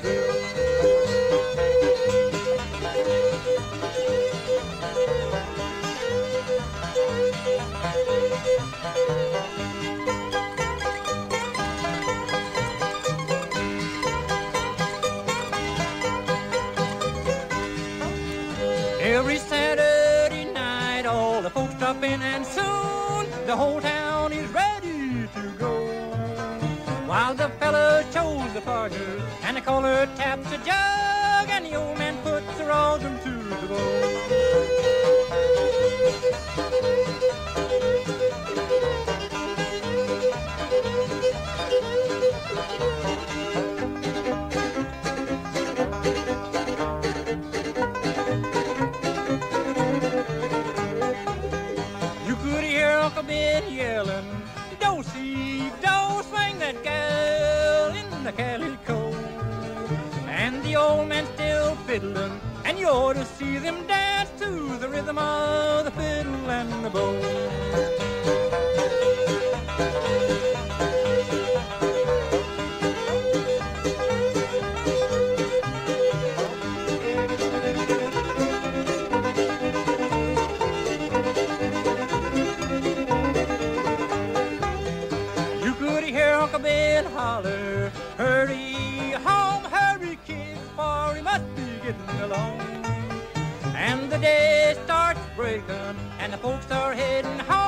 good. and you ought to see them dance to the rhythm of the fiddle and the bow. day starts breaking and the folks are heading home.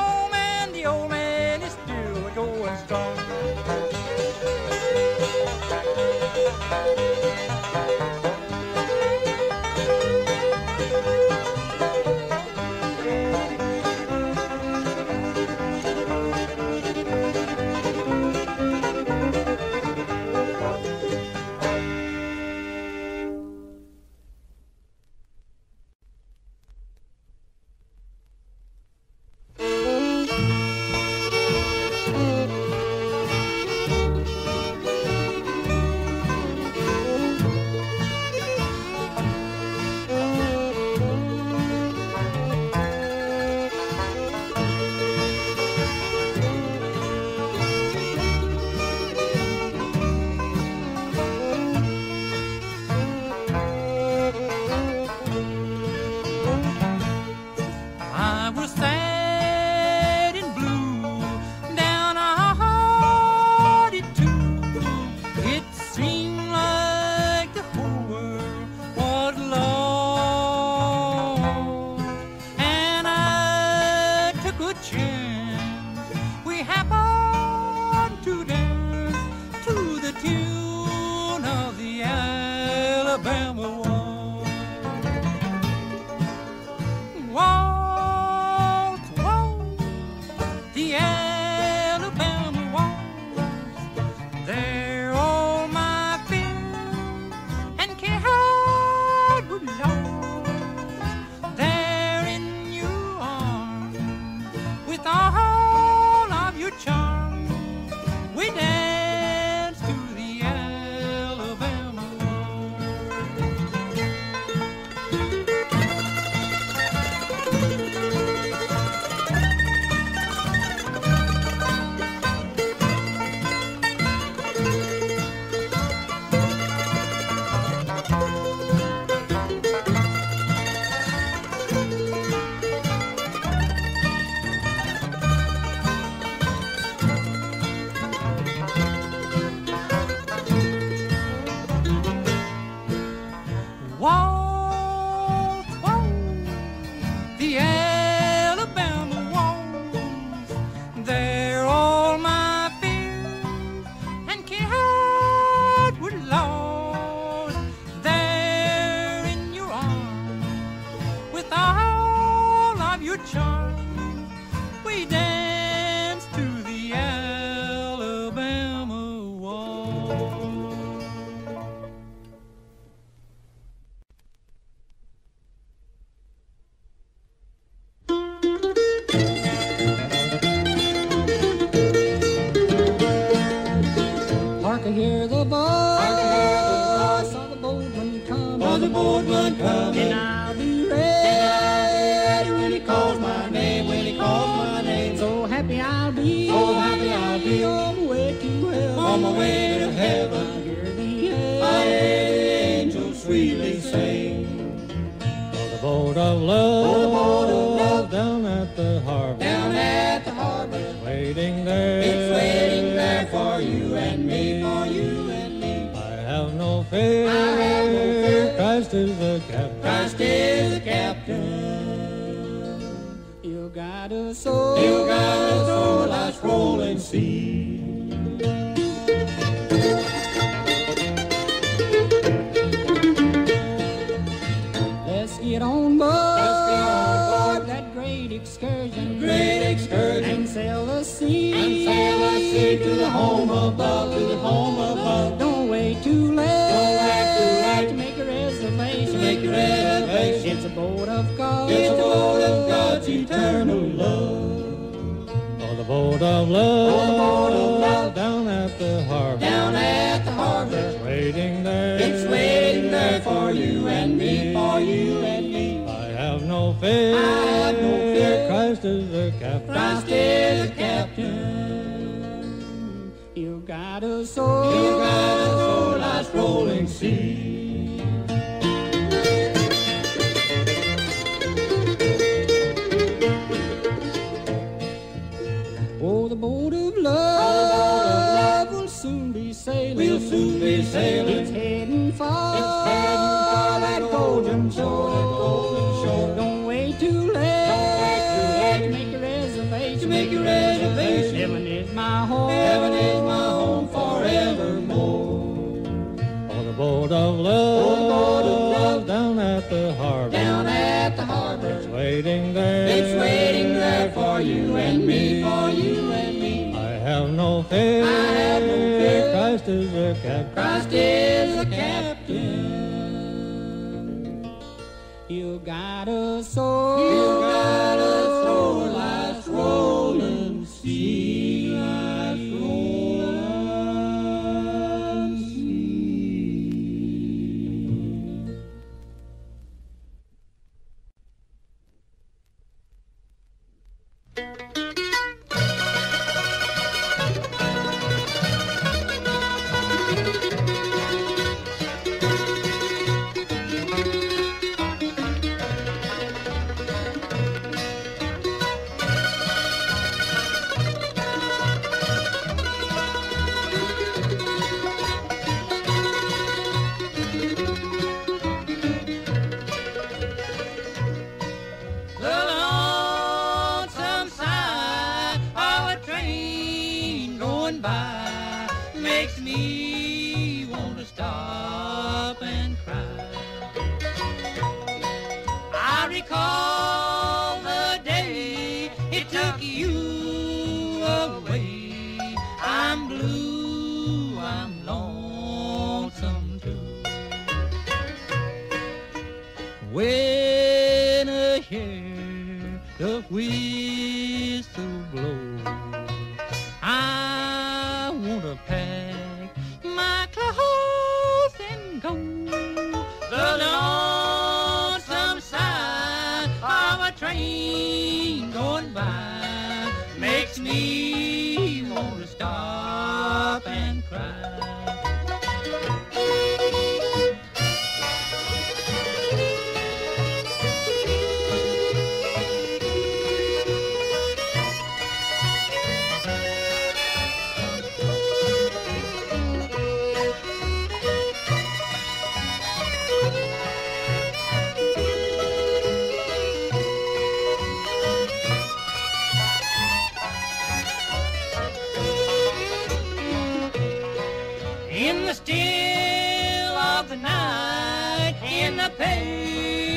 Have no fear. I have no fear. Christ is the captain. Christ is the captain. You got a soul. You got a soul life's rolling sea. Let's get on board. Let's get on board. that great excursion. Great excursion. And sail the sea. And sail the sea to the home above, to the home above. It's a boat of God's eternal love. For the boat of love, For the boat of love. down at the harbor, Down at the harbor, waiting there. it's waiting there for you and me, for you and me. I have no fear. I have no fear. Christ is the captain. Christ is the captain. You got a soul. You got a soul life's rolling sea. Be sailing. It's heading for It's heading for that golden shore, that golden shore. Don't wait too late. Don't wait too late. to make a reservation. To make reservation. Heaven is my home. Heaven is my home forevermore. For the boat of love, the boat of love. down at the harbor, Down at the harbor, waiting there. it's waiting there for you and me, for you and me. I have no fear. I have no fear. Christ is the captain. Christ is the captain. You got a soul. Hear night, in the pale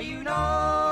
you know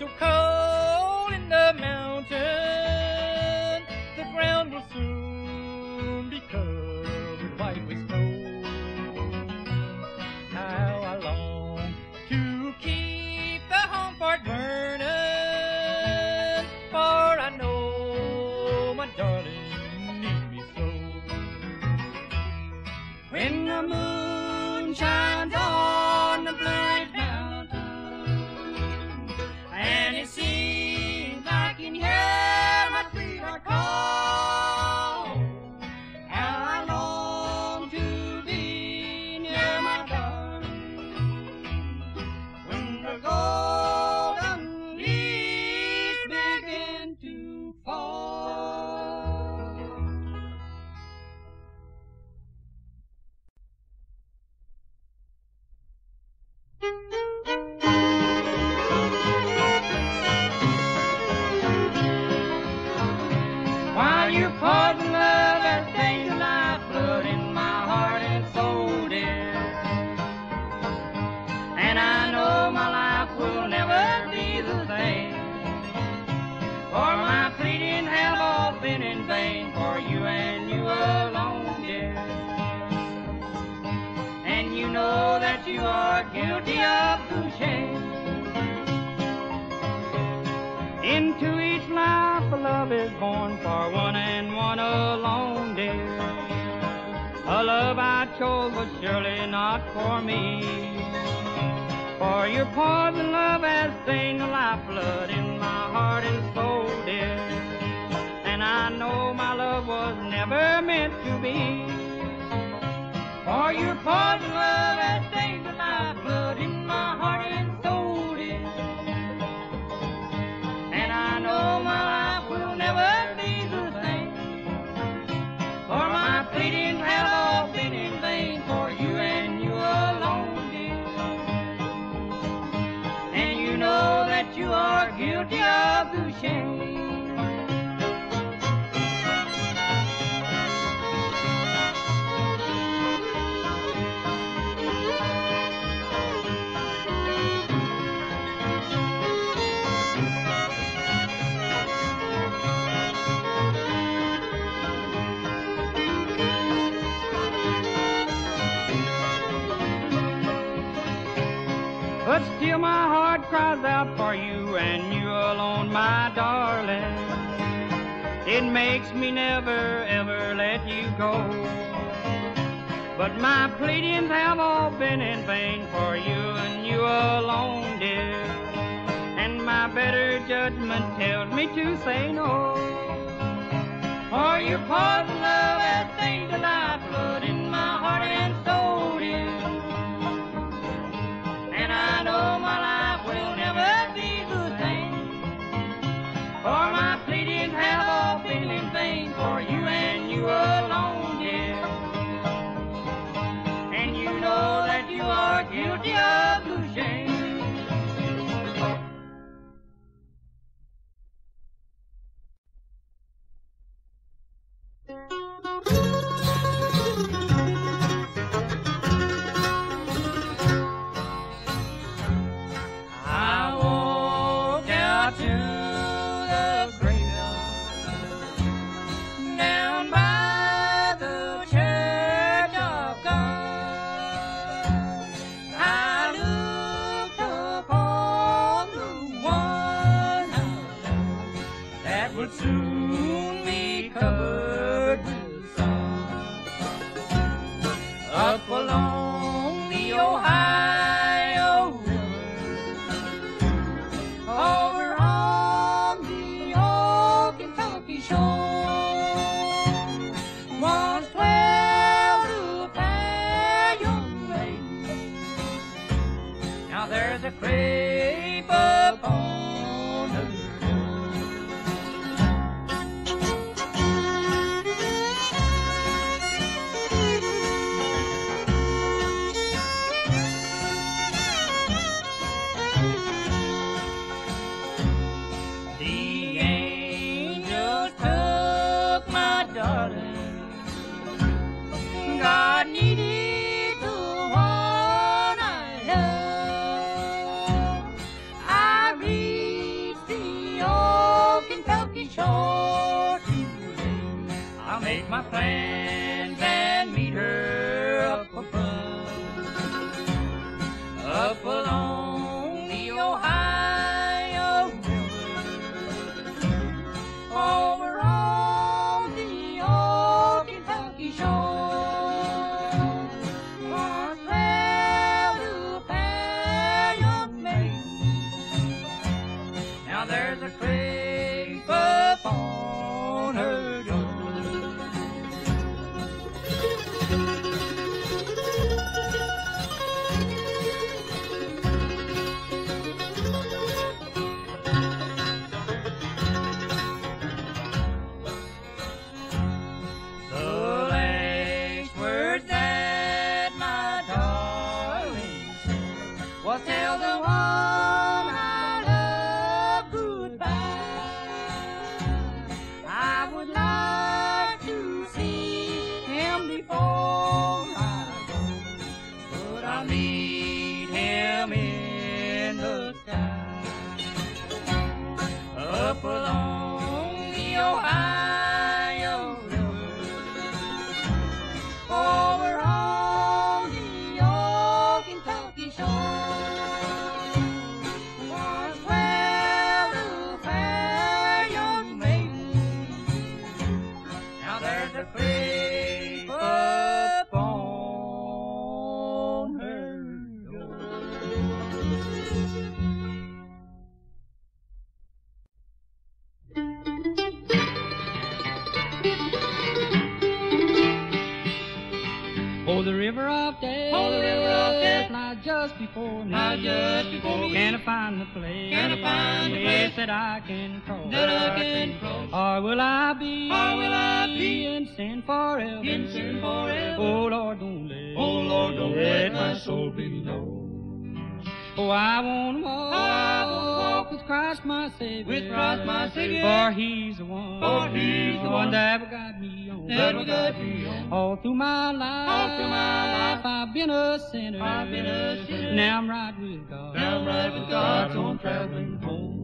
so come. for your pardon, love, has stained that I put in my heart and soul is. And I know my life will never be the same, for my pleading had all been in vain for you and you alone, dear. And you know that you are guilty of the shame. My darling. It makes me never ever let you go. But my pleadings have all been in vain for you and you alone, dear. And my better judgment tells me to say no. For your pardon love my plans that I can cross? Or will I be? Or will I be in sin forever? in sin forever? Oh Lord, don't let. Oh, Lord, don't let my soul be low. Oh, I won't walk. I won't walk with Christ my Savior. With Christ my Savior. For He's the one. For He's the one that will guide me on. That will guide me on. All through my life. All through my life. I've been a sinner. I've been a sinner. Now I'm right with God. Now I'm right with God, so I'm traveling home.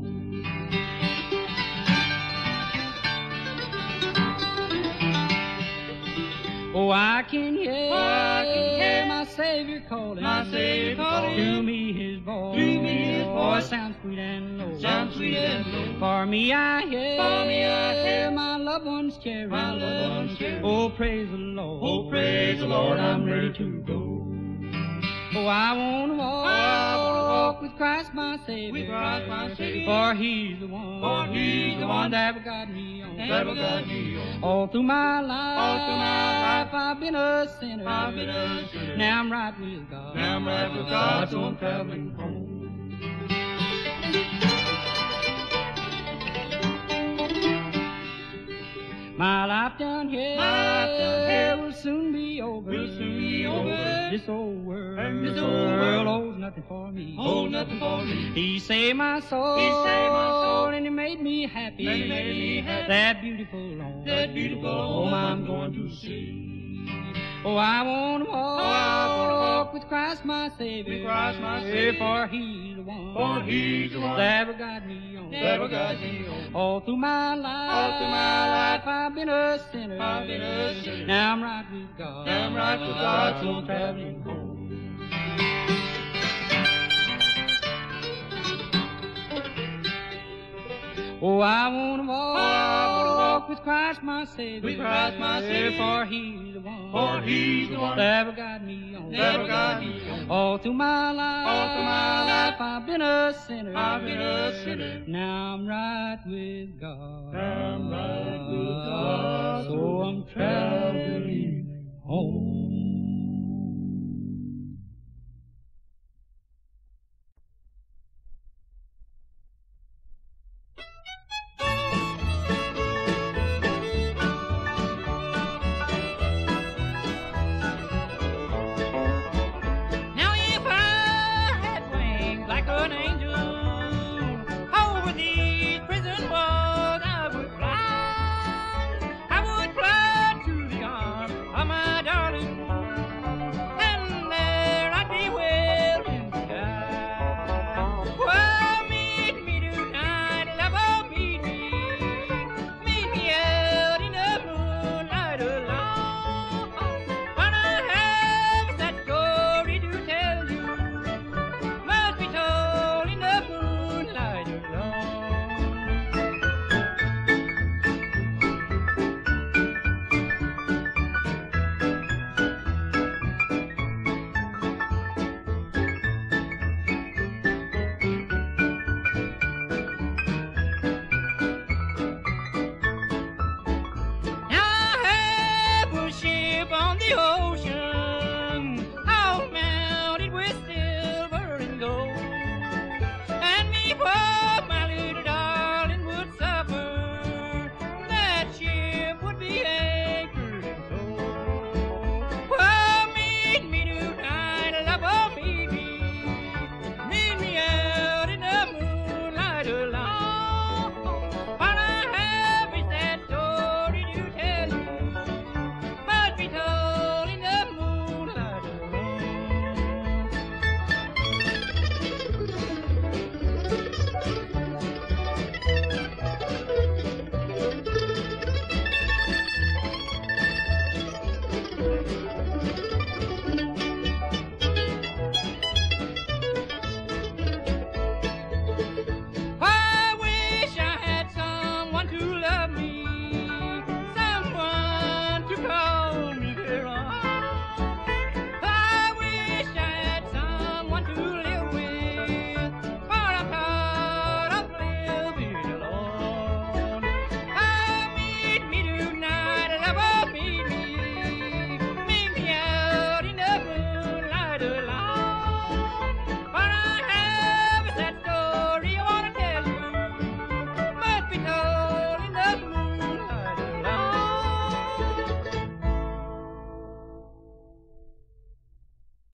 Oh, I can hear, Oh, I can hear my Savior calling. My Savior calling. To me his voice. To me his oh, voice. Sounds sweet and low. Sounds sweet and low. For me I hear. For me I hear. My loved ones cheering. My loved ones cheering. Oh, praise the Lord. Oh, praise the Lord, I'm ready to go. Oh, I want to walk, I wanna walk with Christ my Savior. with Christ my Savior. For He's the one. For He's the one that got me on. That got me on. All through my life. All through my life. I've been a sinner. I've been a sinner. Now I'm right with God. Now I'm right with God, so I'm traveling home. My life down here, My life down here soon be over. will soon be over. This old world, And this old world holds nothing for me. Hold nothing for me. He saved my soul. He saved my soul. and he made me happy. And he made me happy. That beautiful home. That beautiful home I'm going to see. Oh, I want to walk, I wanna walk with Christ my Savior. with Christ my Savior. For He's the one. For He's the one that ever got me on. that ever got me on. All through my life, All through my life, I've been a sinner. I've been a sinner. Now I'm right with God. Now I'm right with God, so I'm traveling home. Oh, I want to walk, I wanna walk with Christ my Savior. with Christ my Savior. For He's the one. For He's the one that ever got me on. that ever got me on. All through my life, All through my life, I've been a sinner. I've been a sinner. Now I'm right with God. Now I'm right with God, So I'm traveling home.